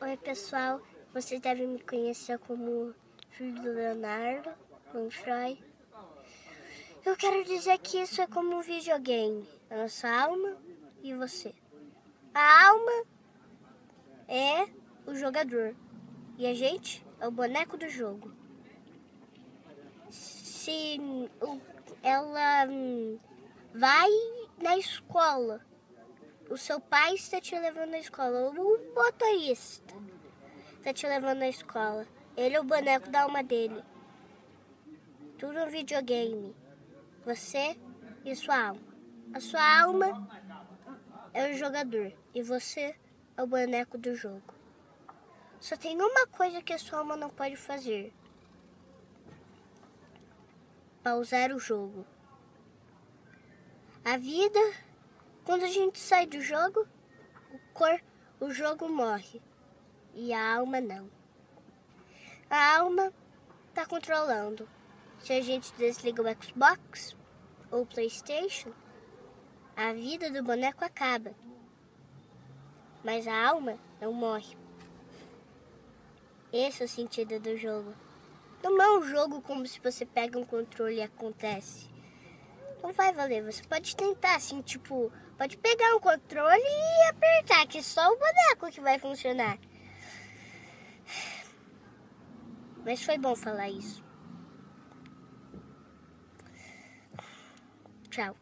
Oi, pessoal. Vocês devem me conhecer como filho do Leonardo Manfroy. Eu quero dizer que isso é como um videogame. A nossa alma e você. A alma é o jogador e a gente é o boneco do jogo. Se ela hum, vai na escola, o seu pai está te levando na escola, o motorista está te levando na escola. Ele é o boneco da alma dele. Tudo um videogame. Você e sua alma. A sua alma é o jogador e você é o boneco do jogo. Só tem uma coisa que a sua alma não pode fazer: pausar o jogo. A vida, quando a gente sai do jogo, o, cor, o jogo morre e a alma não. A alma está controlando. Se a gente desliga o Xbox ou o PlayStation, a vida do boneco acaba. Mas a alma não morre. Esse é o sentido do jogo. Não é um jogo como se você pega um controle e acontece. Não vai valer. Você pode tentar, assim, tipo, pode pegar um controle e apertar, que só o boneco que vai funcionar. Mas foi bom falar isso. Tchau.